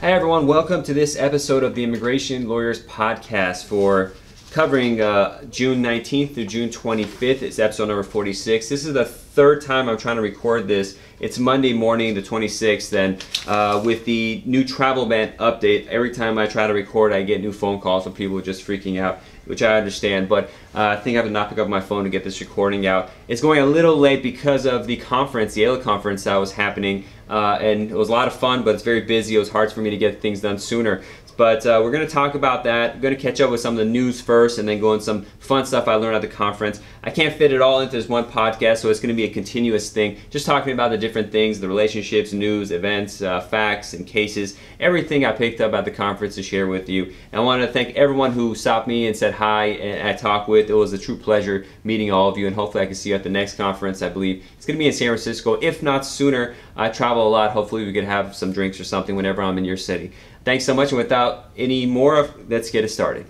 Hi, everyone. Welcome to this episode of the Immigration Lawyers Podcast for covering uh, June 19th through June 25th. It's episode number 46. This is the third time I'm trying to record this. It's Monday morning, the 26th, and uh, with the new travel ban update, every time I try to record, I get new phone calls from people just freaking out, which I understand. But uh, I think I have to not pick up my phone to get this recording out. It's going a little late because of the conference, the AILA conference that was happening, uh, and it was a lot of fun, but it's very busy. It was hard for me to get things done sooner. But uh, we're going to talk about that. I'm going to catch up with some of the news first and then go on some fun stuff I learned at the conference. I can't fit it all into this one podcast, so it's going to be a continuous thing. Just talking about the different things, the relationships, news, events, uh, facts, and cases, everything I picked up at the conference to share with you. And I want to thank everyone who stopped me and said hi and I talked with. It was a true pleasure meeting all of you, and hopefully I can see you at the next conference. I believe it's going to be in San Francisco, if not sooner. I travel a lot. Hopefully we can have some drinks or something whenever I'm in your city. Thanks so much, and without any more, let's get it started.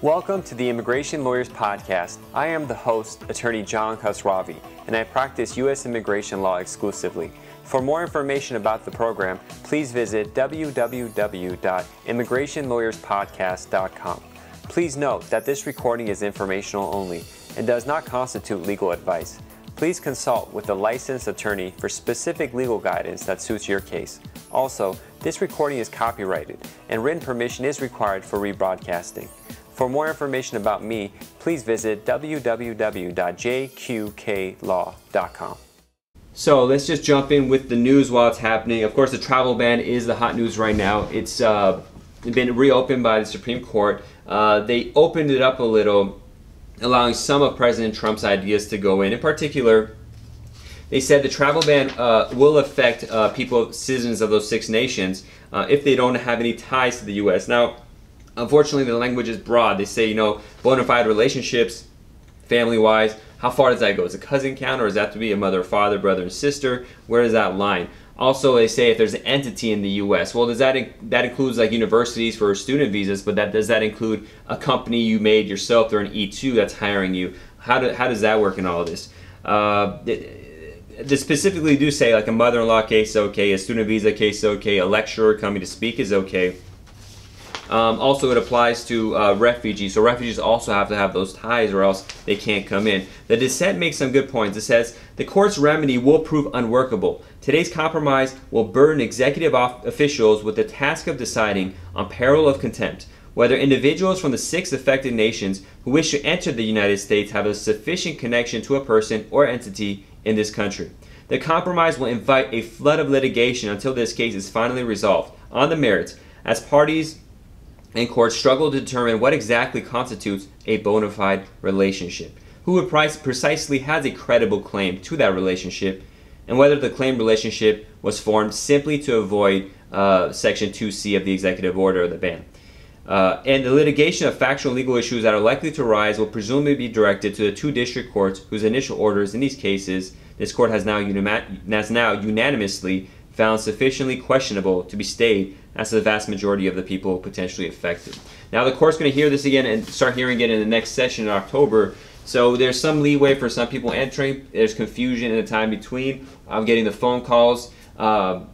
Welcome to the Immigration Lawyers Podcast. I am the host, attorney John Khosravi, and I practice U.S. immigration law exclusively. For more information about the program, please visit www.immigrationlawyerspodcast.com. Please note that this recording is informational only and does not constitute legal advice. Please consult with a licensed attorney for specific legal guidance that suits your case. Also, this recording is copyrighted and written permission is required for rebroadcasting. For more information about me, please visit www.jqklaw.com. So let's just jump in with the news while it's happening. Of course, the travel ban is the hot news right now. It's uh, been reopened by the Supreme Court. Uh, they opened it up a little, allowing some of President Trump's ideas to go in. In particular, they said the travel ban uh, will affect uh, people, citizens of those six nations, uh, if they don't have any ties to the U.S. Now, unfortunately, the language is broad. They say, you know, bona fide relationships, family-wise. How far does that go? Is a cousin count, or does that have to be a mother, father, brother, and sister? Where is that line? Also, they say if there's an entity in the U.S. Well, does that that includes like universities for student visas? But that does that include a company you made yourself or an E2 that's hiring you? How do, how does that work in all of this? Uh, it, they specifically do say like a mother-in-law case is okay, a student visa case is okay, a lecturer coming to speak is okay. Um, also, it applies to uh, refugees. So refugees also have to have those ties, or else they can't come in. The dissent makes some good points. It says the court's remedy will prove unworkable. Today's compromise will burden executive officials with the task of deciding, on peril of contempt, whether individuals from the six affected nations who wish to enter the United States have a sufficient connection to a person or entity in this country. The compromise will invite a flood of litigation until this case is finally resolved on the merits, as parties and courts struggle to determine what exactly constitutes a bona fide relationship, who precisely has a credible claim to that relationship, and whether the claimed relationship was formed simply to avoid uh, Section 2C of the executive order of the ban. Uh, and the litigation of factual and legal issues that are likely to arise will presumably be directed to the two district courts whose initial orders in these cases this court has now, has now unanimously found sufficiently questionable to be stayed as the vast majority of the people potentially affected. Now the court's going to hear this again and start hearing it in the next session in October. So there's some leeway for some people entering. There's confusion in the time between. I'm getting the phone calls. Uh,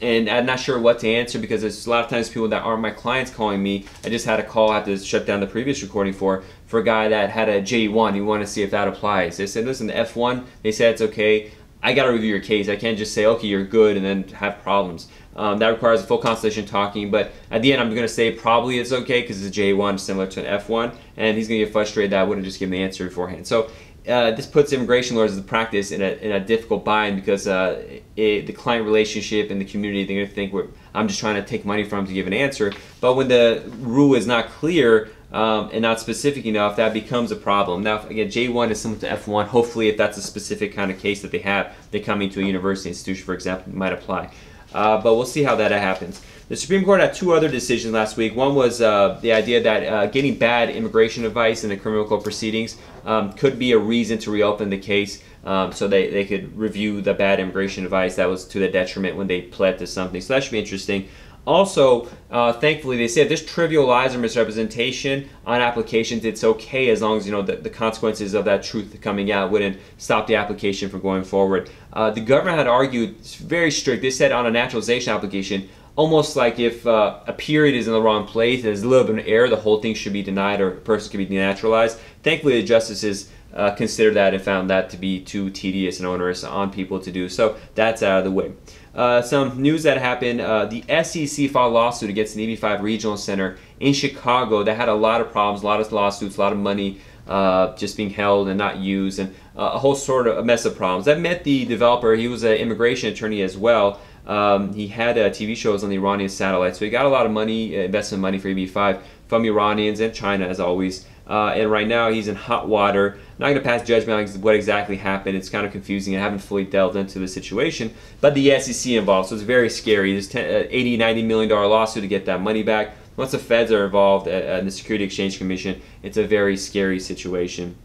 and I'm not sure what to answer because there's a lot of times people that aren't my clients calling me. I just had a call, I had to shut down the previous recording for, for a guy that had a J1. You want to see if that applies. They said, listen, the F1, they said it's okay. I got to review your case. I can't just say, okay, you're good and then have problems. Um, that requires a full consultation talking, but at the end, I'm going to say probably it's okay because it's a J1 similar to an F1, and he's going to get frustrated that I wouldn't just give him the answer beforehand. So uh, this puts immigration lawyers as a practice in a, in a difficult bind because uh, it, the client relationship and the community they're going to think we're, I'm just trying to take money from to give an answer. But when the rule is not clear um, and not specific enough, that becomes a problem. Now, again, J1 is similar to F1. Hopefully, if that's a specific kind of case that they have, they come into a university institution, for example, might apply. Uh, but we'll see how that happens. The Supreme Court had two other decisions last week. One was uh, the idea that uh, getting bad immigration advice in the criminal proceedings um, could be a reason to reopen the case um, so they, they could review the bad immigration advice that was to the detriment when they pled to something. So that should be interesting. Also, uh, thankfully, they said this trivial lies or misrepresentation on applications, it's okay as long as you know the, the consequences of that truth coming out wouldn't stop the application from going forward. Uh, the government had argued it's very strict. They said on a naturalization application, almost like if uh, a period is in the wrong place, there's a little bit of error, the whole thing should be denied or a person could be denaturalized. Thankfully, the justices uh, considered that and found that to be too tedious and onerous on people to do. So that's out of the way. Uh, some news that happened uh, the SEC filed a lawsuit against the EB-5 Regional Center in Chicago that had a lot of problems, a lot of lawsuits, a lot of money uh, just being held and not used, and uh, a whole sort of a mess of problems. I met the developer, he was an immigration attorney as well. Um, he had uh, TV shows on the Iranian satellite, so he got a lot of money, uh, investment money for EB-5 from Iranians and China, as always. Uh, and right now he's in hot water. Not going to pass judgment on what exactly happened. It's kind of confusing. I haven't fully delved into the situation. But the SEC involved, so it's very scary. There's 10, uh, 80, 90 million dollar lawsuit to get that money back. Once the feds are involved and the Security Exchange Commission, it's a very scary situation.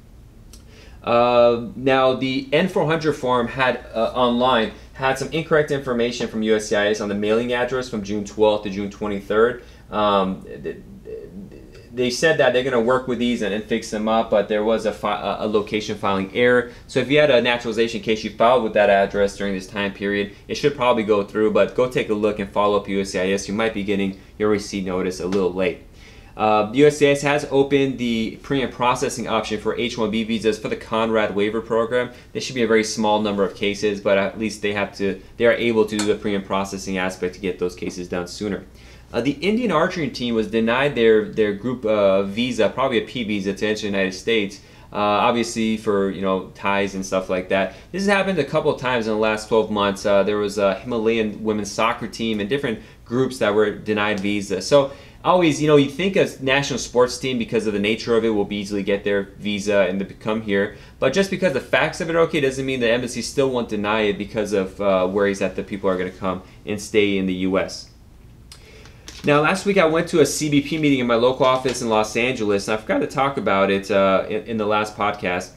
Uh, now, the N400 form had uh, online had some incorrect information from USCIS on the mailing address from June 12th to June 23rd. Um, they said that they're going to work with these and, and, fix them up, but there was a, a, location filing error. So if you had a naturalization case you filed with that address during this time period, it should probably go through, but go take a look and follow up USCIS. You might be getting your receipt notice a little late. Uh, USCIS has opened the premium processing option for H-1B visas for the Conrad waiver program. This should be a very small number of cases, but at least they have to, they are able to do the premium processing aspect to get those cases done sooner. Uh, the Indian archery team was denied their their group uh, visa, probably a P visa, to enter the United States. Uh, obviously, for you know ties and stuff like that. This has happened a couple of times in the last 12 months. Uh, there was a Himalayan women's soccer team and different groups that were denied visa. So always, you know, you think a national sports team because of the nature of it will easily get their visa and to come here. But just because the facts of it are okay doesn't mean the embassy still won't deny it because of uh, worries that the people are going to come and stay in the U.S. Now, last week I went to a CBP meeting in my local office in Los Angeles, and I forgot to talk about it uh, in, in, the last podcast.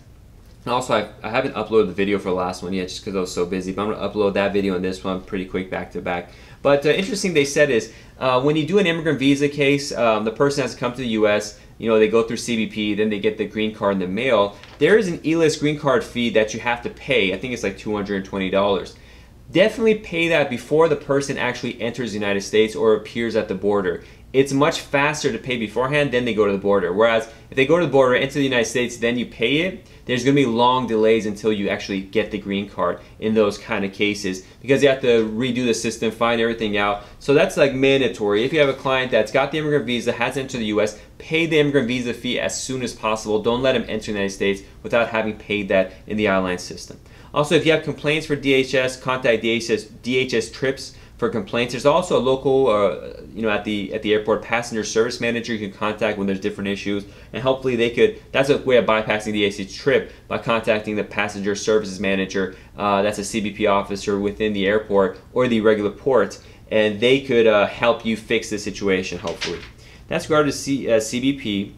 Also, I, I, haven't uploaded the video for the last one yet just because I was so busy, but I'm going to upload that video and this one pretty quick back to back. But uh, interesting they said is uh, when you do an immigrant visa case, um, the person has to come to the U.S., you know, they go through CBP, then they get the green card in the mail. There is an ELIS green card fee that you have to pay. I think it's like $220 definitely pay that before the person actually enters the United States or appears at the border. It's much faster to pay beforehand than they go to the border. Whereas if they go to the border, into the United States, then you pay it, there's going to be long delays until you actually get the green card in those kind of cases because you have to redo the system, find everything out. So that's like mandatory. If you have a client that's got the immigrant visa, has entered the U.S., pay the immigrant visa fee as soon as possible. Don't let them enter the United States without having paid that in the I-line system. Also, if you have complaints for DHS, contact DHS, DHS trips for complaints. There's also a local, uh, you know, at the at the airport passenger service manager you can contact when there's different issues, and hopefully they could. That's a way of bypassing the DHS trip by contacting the passenger services manager. Uh, that's a CBP officer within the airport or the regular port, and they could uh, help you fix the situation. Hopefully, that's regarding C, uh, CBP.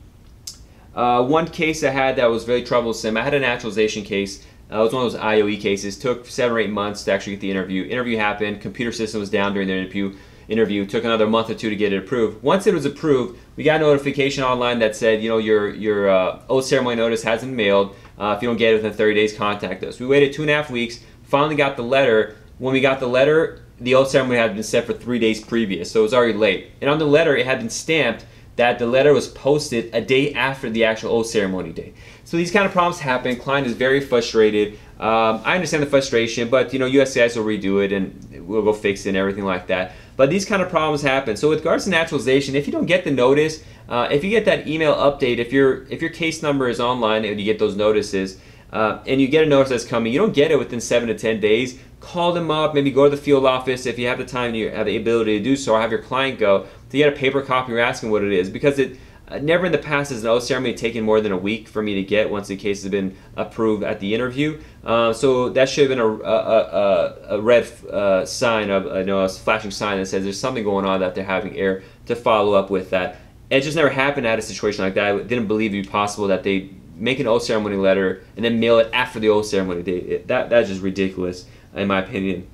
Uh, one case I had that was very troublesome. I had a naturalization case uh, it was one of those IOE cases. Took seven or eight months to actually get the interview. Interview happened. Computer system was down during the interview. Interview took another month or two to get it approved. Once it was approved, we got a notification online that said, you know, your your uh, oath ceremony notice hasn't mailed. Uh, if you don't get it within 30 days, contact us. We waited two and a half weeks. Finally got the letter. When we got the letter, the oath ceremony had been set for three days previous, so it was already late. And on the letter, it had been stamped that the letter was posted a day after the actual oath ceremony day. So these kind of problems happen. Client is very frustrated. Um, I understand the frustration, but you know USCIS will redo it and we'll go fix it and everything like that. But these kind of problems happen. So with regards to naturalization, if you don't get the notice, uh, if you get that email update, if your if your case number is online and you get those notices, uh, and you get a notice that's coming, you don't get it within seven to ten days. Call them up, maybe go to the field office if you have the time, you have the ability to do so, or have your client go to get a paper copy. You're asking what it is because it never in the past has an oath ceremony taken more than a week for me to get once the case has been approved at the interview. Uh, so that should have been a, a, a, a red uh, sign of you know a flashing sign that says there's something going on that they're having air to follow up with that. It just never happened at a situation like that. I didn't believe it would be possible that they make an oath ceremony letter and then mail it after the oath ceremony date. that that's just ridiculous in my opinion.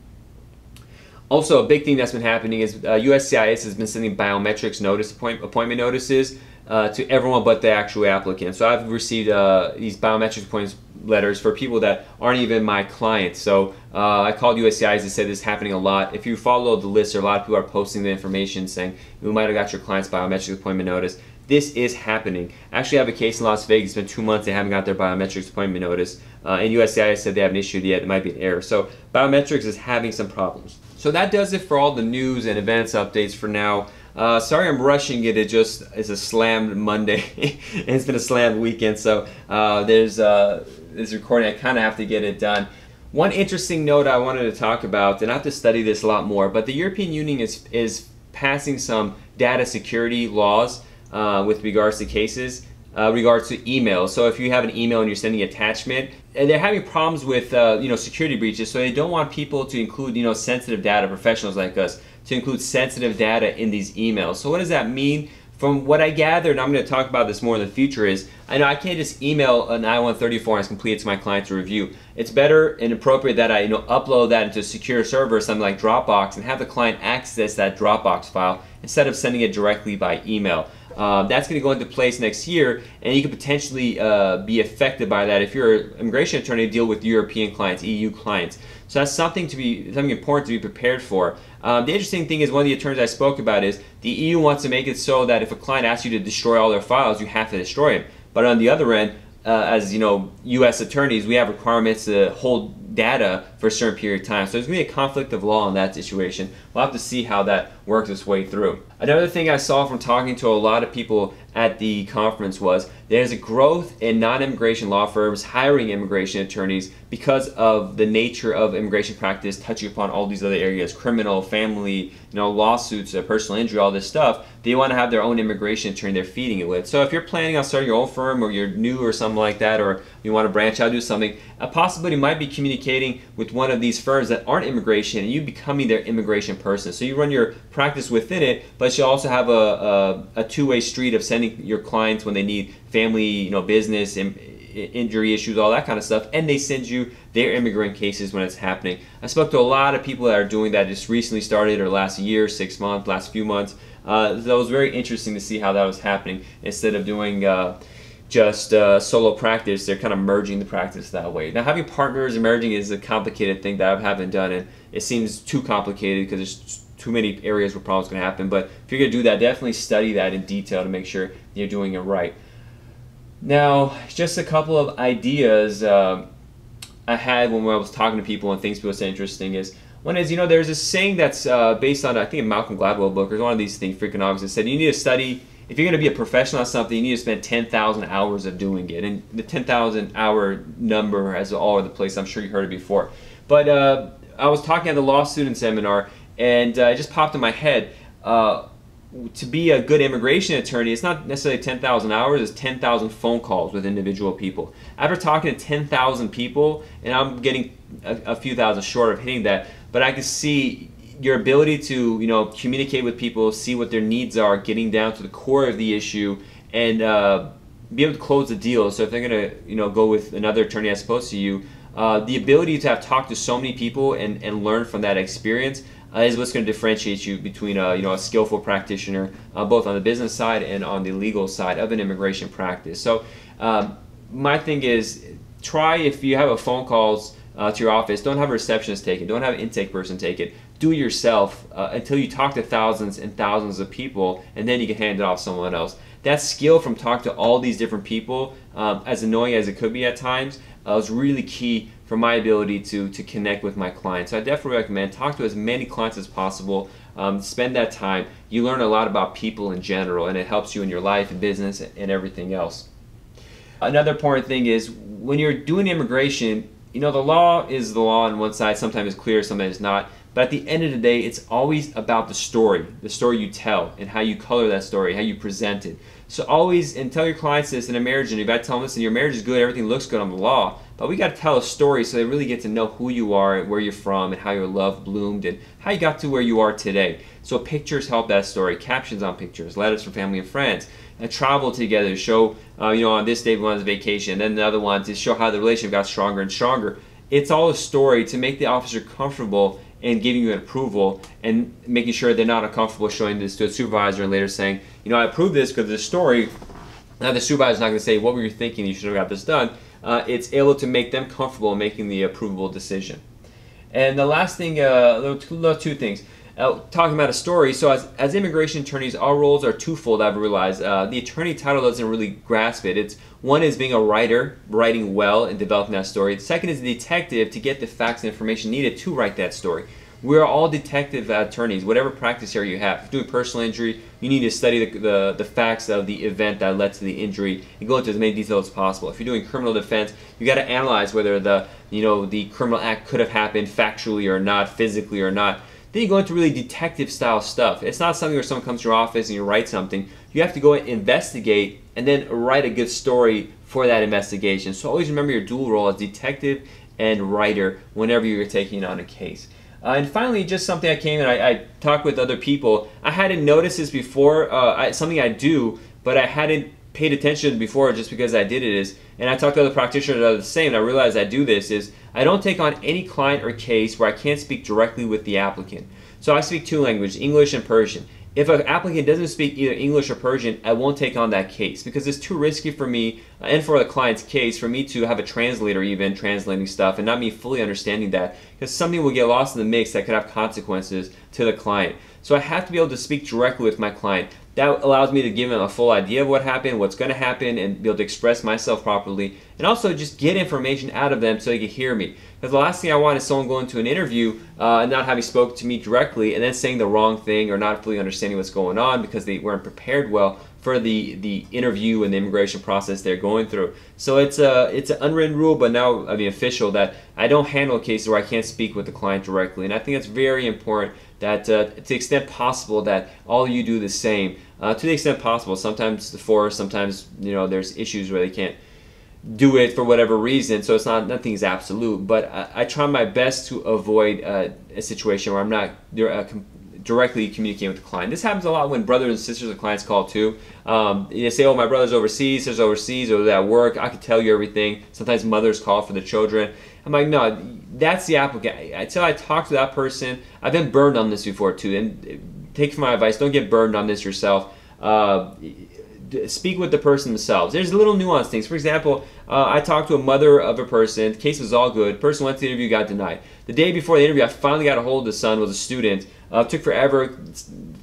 Also, a big thing that's been happening is uh, USCIS has been sending biometrics notice appoint, appointment notices uh, to everyone but the actual applicant. So I've received uh, these biometric appointments letters for people that aren't even my clients. So uh, I called USCIS and said this is happening a lot. If you follow the list, a lot of people are posting the information saying we might have got your client's biometric appointment notice. This is happening. Actually, I have a case in Las Vegas. It's been two months. They haven't got their biometrics appointment notice. Uh, and USCIS said they haven't issued yet. It might be an error. So biometrics is having some problems. So that does it for all the news and events updates for now. Uh, sorry I'm rushing it. It just is a slammed Monday. it's been a slammed weekend. So uh, there's uh, this recording. I kind of have to get it done. One interesting note I wanted to talk about, and I have to study this a lot more, but the European Union is, is passing some data security laws uh, with regards to cases. Uh, regards to email. So if you have an email and you're sending attachment, and they're having problems with uh, you know security breaches, so they don't want people to include you know sensitive data, professionals like us, to include sensitive data in these emails. So what does that mean? From what I gathered, and I'm going to talk about this more in the future, is I know I can't just email an I-134 and it's completed to my client to review. It's better and appropriate that I you know upload that into a secure server, something like Dropbox, and have the client access that Dropbox file instead of sending it directly by email. Uh, that's going to go into place next year, and you could potentially uh, be affected by that if you're an immigration attorney deal with European clients, EU clients. So that's something to be something important to be prepared for. Um, the interesting thing is one of the attorneys I spoke about is the EU wants to make it so that if a client asks you to destroy all their files, you have to destroy them. But on the other end, uh, as you know, U.S. attorneys, we have requirements to hold data for a certain period of time. So there's going to be a conflict of law in that situation. We'll have to see how that works its way through. Another thing I saw from talking to a lot of people at the conference was there's a growth in non-immigration law firms hiring immigration attorneys because of the nature of immigration practice touching upon all these other areas, criminal, family, you know, lawsuits, uh, personal injury, all this stuff. They want to have their own immigration attorney they're feeding it with. So if you're planning on starting your own firm or you're new or something like that, or you want to branch out, do something, a possibility might be communicating with one of these firms that aren't immigration and you becoming their immigration person. So you run your practice within it, but you also have a, a, a two-way street of sending your clients when they need family, you know, business, and injury issues, all that kind of stuff, and they send you their immigrant cases when it's happening. I spoke to a lot of people that are doing that just recently started or last year, six months, last few months. Uh, that was very interesting to see how that was happening instead of doing uh, just uh, solo practice. They're kind of merging the practice that way. Now, having partners and merging is a complicated thing that I haven't done, and it seems too complicated because there's too many areas where problems can happen. But if you're going to do that, definitely study that in detail to make sure you're doing it right. Now, just a couple of ideas uh, I had when I was talking to people and things people say interesting is one is, you know, there's a saying that's uh, based on, I think, a Malcolm Gladwell book or one of these things, Freakonomics, that said you need to study, if you're going to be a professional at something, you need to spend 10,000 hours of doing it. And the 10,000 hour number has all over the place. I'm sure you heard it before. But uh, I was talking at the law student seminar, and uh, it just popped in my head. Uh, to be a good immigration attorney, it's not necessarily 10,000 hours, it's 10,000 phone calls with individual people. After talking to 10,000 people, and I'm getting a, a, few thousand short of hitting that, but I can see your ability to, you know, communicate with people, see what their needs are, getting down to the core of the issue, and uh, be able to close the deal. So if they're to, you know, go with another attorney as opposed to you, uh, the ability to have talked to so many people and, and learn from that experience uh, is what's going to differentiate you between a, you know, a skillful practitioner, uh, both on the business side and on the legal side of an immigration practice. So um, my thing is try if you have a phone calls uh, to your office, don't have a receptionist take it, don't have an intake person take it. Do it yourself uh, until you talk to thousands and thousands of people, and then you can hand it off to someone else. That skill from talking to all these different people, um, as annoying as it could be at times, uh, was really key for my ability to, to connect with my clients. So I definitely recommend talk to as many clients as possible. Um, spend that time. You learn a lot about people in general, and it helps you in your life and business and everything else. Another important thing is when you're doing immigration, you know, the law is the law on one side, sometimes it's clear, sometimes it's not. But at the end of the day, it's always about the story, the story you tell, and how you color that story, how you present it. So always, and tell your clients this in a marriage, got to tell them, listen, your marriage is good, everything looks good on the law, but we got to tell a story so they really get to know who you are, and where you're from, and how your love bloomed, and how you got to where you are today. So pictures help that story, captions on pictures, letters from family and friends, and travel together, show, uh, you know, on this day we went on vacation, and then the other one to show how the relationship got stronger and stronger. It's all a story to make the officer comfortable and giving you an approval and making sure they're not uncomfortable showing this to a supervisor and later saying, you know, I approve this because of the story. Now the supervisor's not going to say, what were you thinking? You should have got this done. uh, it's able to make them comfortable making the approvable decision. And the last thing, uh, two things. Uh, talking about a story, so as, as immigration attorneys, our roles are twofold, I've realized. Uh, the attorney title doesn't really grasp it. It's One is being a writer, writing well and developing that story. The second is the detective to get the facts and information needed to write that story. We're all detective attorneys, whatever practice area you have. If you're doing personal injury, you need to study the, the, the, facts of the event that led to the injury and go into as many details as possible. If you're doing criminal defense, you got to analyze whether the, you know, the criminal act could have happened factually or not, physically or not. Then you go into really detective style stuff. It's not something where someone comes to your office and you write something. You have to go and investigate and then write a good story for that investigation. So always remember your dual role as detective and writer whenever you're taking on a case. Uh, and finally, just something I came and I, I, talked with other people. I hadn't noticed this before. Uh, I, something I do, but I hadn't paid attention before just because I did it is, and I talked to other practitioners that are the same, and I realized I do this, is I don't take on any client or case where I can't speak directly with the applicant. So I speak two languages, English and Persian. If an applicant doesn't speak either English or Persian, I won't take on that case because it's too risky for me and for the client's case for me to have a translator even translating stuff and not me fully understanding that because something will get lost in the mix that could have consequences to the client. So I have to be able to speak directly with my client that allows me to give them a full idea of what happened, what's going to happen, and be able to express myself properly, and also just get information out of them so they can hear me. Because the last thing I want is someone going to an interview uh, and not having spoke to me directly, and then saying the wrong thing or not fully understanding what's going on because they weren't prepared well for the the interview and the immigration process they're going through. So it's a it's an unwritten rule, but now I mean official that I don't handle cases where I can't speak with the client directly, and I think it's very important that uh, to the extent possible that all you do the same. Uh, to the extent possible, sometimes the force, sometimes you know there's issues where they can't do it for whatever reason. So it's not nothing's absolute, but I, I try my best to avoid uh, a situation where I'm not uh, directly communicating with the client. This happens a lot when brothers and sisters of clients call too. Um, they say, "Oh, my brother's overseas, sisters overseas, or at work. I could tell you everything." Sometimes mothers call for the children. I'm like, no, that's the applicant. Until I talk to that person, I've been burned on this before too. And take my advice, don't get burned on this yourself. Uh, speak with the person themselves. There's little nuanced things. For example, uh, I talked to a mother of a person. The case was all good. Person went to the interview, got denied. The day before the interview, I finally got a hold of the son. Was a student. Uh, took forever.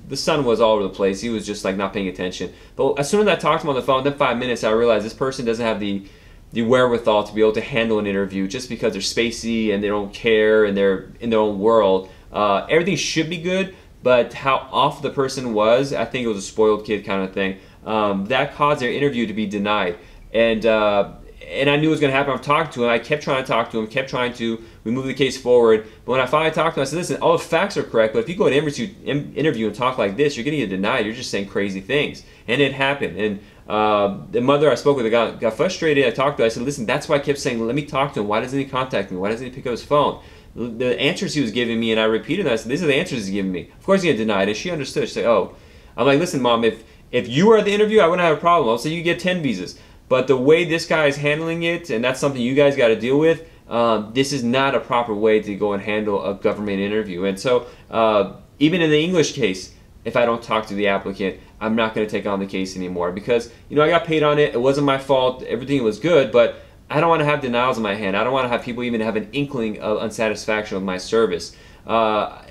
The son was all over the place. He was just like not paying attention. But as soon as I talked to him on the phone, then five minutes, I realized this person doesn't have the the wherewithal to be able to handle an interview just because they're spacey and they don't care and they're in their own world. Uh, everything should be good, but how off the person was, I think it was a spoiled kid kind of thing. Um, that caused their interview to be denied. And uh, and I knew it was going to happen. I've talked to him. I kept trying to talk to him, kept trying to. We moved the case forward. But when I finally talked to him, I said, listen, all the facts are correct, but if you go to interview, interview and talk like this, you're getting denied. You're just saying crazy things. And it happened. And uh, the mother I spoke with got, got frustrated. I talked to her. I said, listen, that's why I kept saying, let me talk to him. Why doesn't he contact me? Why doesn't he pick up his phone? The answers he was giving me, and I repeated them. I said, these are the answers he's giving me. Of course he had denied it. She understood. She said, oh. I'm like, listen, mom, if, if you were at the interview, I wouldn't have a problem. I'll say you get 10 visas. But the way this guy is handling it, and that's something you guys got to deal with, um, this is not a proper way to go and handle a government interview. And so, uh, even in the English case, if I don't talk to the applicant, I'm not going to take on the case anymore because you know I got paid on it. It wasn't my fault. Everything was good, but I don't want to have denials in my hand. I don't want to have people even have an inkling of unsatisfaction with my service. Uh,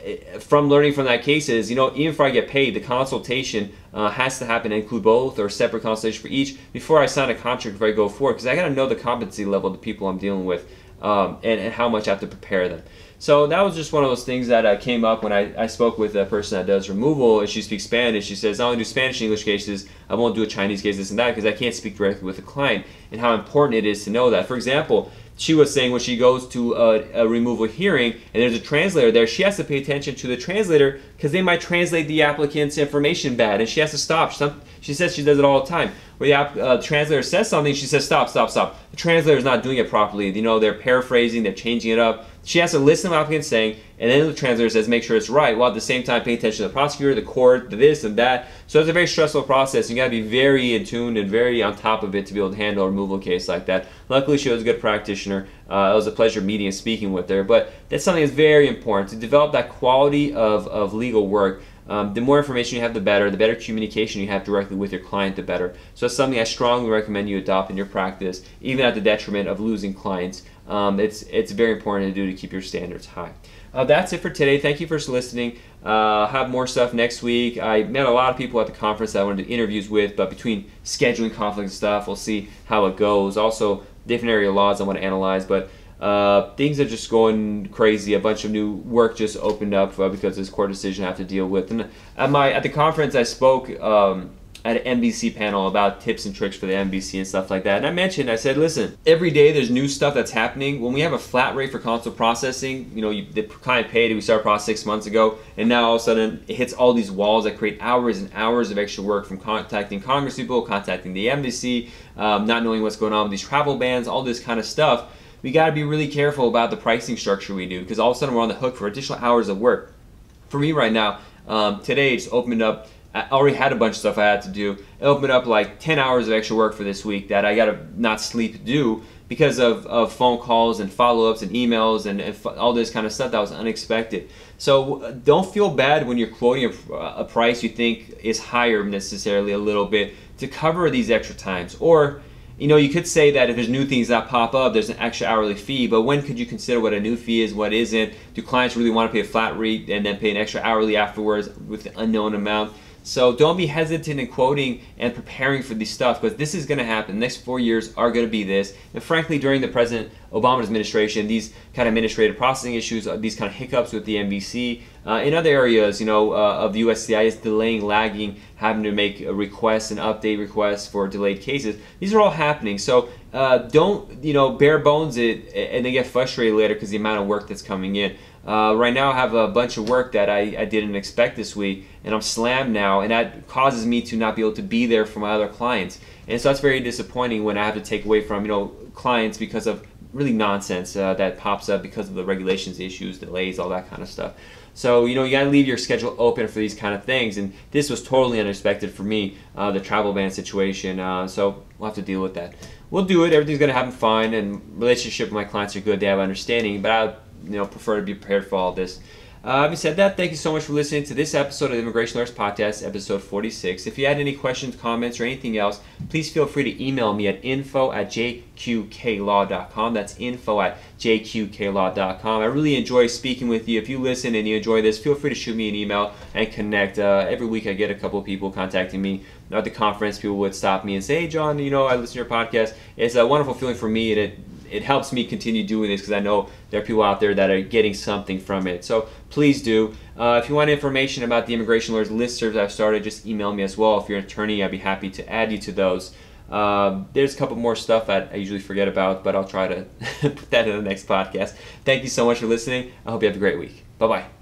from learning from that case is, you know, even if I get paid, the consultation uh, has to happen and include both or separate consultation for each before I sign a contract before I go forward because I got to know the competency level of the people I'm dealing with um, and, and how much I have to prepare them. So that was just one of those things that uh, came up when I, I spoke with a person that does removal and she speaks Spanish. She says, I only do Spanish and English cases. I won't do a Chinese case, this and that, because I can't speak directly with the client and how important it is to know that. For example, she was saying when she goes to a, a, removal hearing and there's a translator there, she has to pay attention to the translator because they might translate the applicant's information bad and she has to stop. Some, she says she does it all the time. Where the app, uh, translator says something, she says, stop, stop, stop. The translator is not doing it properly. You know, they're paraphrasing, they're changing it up. She has to listen to the applicant saying, and then the translator says, make sure it's right, while at the same time paying attention to the prosecutor, the court, the this and that. So it's a very stressful process. You gotta be very in tune and very on top of it to be able to handle a removal case like that. Luckily, she was a good practitioner. Uh, it was a pleasure meeting and speaking with her. But that's something that's very important to develop that quality of, of legal work. Um, the more information you have, the better. The better communication you have directly with your client, the better. So that's something I strongly recommend you adopt in your practice, even at the detriment of losing clients. Um, it's it's very important to do to keep your standards high. Uh, that's it for today. Thank you for listening. Uh, have more stuff next week. I met a lot of people at the conference that I wanted to do interviews with, but between scheduling conflicts and stuff, we'll see how it goes. Also, different area laws I want to analyze, but uh, things are just going crazy. A bunch of new work just opened up uh, because this court decision I have to deal with. And at my at the conference, I spoke um, at an NVC panel about tips and tricks for the NVC and stuff like that. And I mentioned, I said, listen, every day there's new stuff that's happening. When we have a flat rate for consular processing, you know, you, the client paid, we started process six months ago, and now all of a sudden it hits all these walls that create hours and hours of extra work from contacting Congress people, contacting the embassy, um, not knowing what's going on with these travel bans, all this kind of stuff we got to be really careful about the pricing structure we do because all of a sudden we're on the hook for additional hours of work. For me right now, um, today just opened up. I already had a bunch of stuff I had to do. It opened up like 10 hours of extra work for this week that I got to not sleep do because of, of phone calls and follow-ups and emails and, and all this kind of stuff that was unexpected. So don't feel bad when you're quoting a, a price you think is higher necessarily a little bit to cover these extra times. Or you know, you could say that if there's new things that pop up, there's an extra hourly fee, but when could you consider what a new fee is, what isn't? Do clients really want to pay a flat rate and then pay an extra hourly afterwards with an unknown amount? So don't be hesitant in quoting and preparing for this stuff because this is going to happen. The next four years are going to be this. And frankly, during the President Obama administration, these kind of administrative processing issues, uh, these kind of hiccups with the NVC, uh, in other areas, you know, uh, of the USCIS delaying, lagging, having to make requests and update requests for delayed cases. These are all happening. So uh, don't, you know, bare bones it and then get frustrated later because the amount of work that's coming in. Uh, right now, I have a bunch of work that I, I didn't expect this week, and I'm slammed now, and that causes me to not be able to be there for my other clients. And so that's very disappointing when I have to take away from you know clients because of really nonsense uh, that pops up because of the regulations issues, delays, all that kind of stuff. So you know you got to leave your schedule open for these kind of things, and this was totally unexpected for me, uh, the travel ban situation. Uh, so we'll have to deal with that. We'll do it. Everything's gonna happen fine, and relationship with my clients are good. They have understanding, but I you know prefer to be prepared for all this. Uh, having said that, thank you so much for listening to this episode of the Immigration Lawyers Podcast, episode 46. If you had any questions, comments, or anything else, please feel free to email me at info at jqklaw.com. That's info at jqklaw.com. I really enjoy speaking with you. If you listen and you enjoy this, feel free to shoot me an email and connect. Uh, every week I get a couple of people contacting me at the conference. People would stop me and say, hey, John, you know, I listen to your podcast. It's a wonderful feeling for me, it it helps me continue doing this because I know there are people out there that are getting something from it. So please do. Uh, if you want information about the immigration lawyers listservs I've started, just email me as well. If you're an attorney, I'd be happy to add you to those. Uh, there's a couple more stuff that I usually forget about, but I'll try to put that in the next podcast. Thank you so much for listening. I hope you have a great week. Bye bye.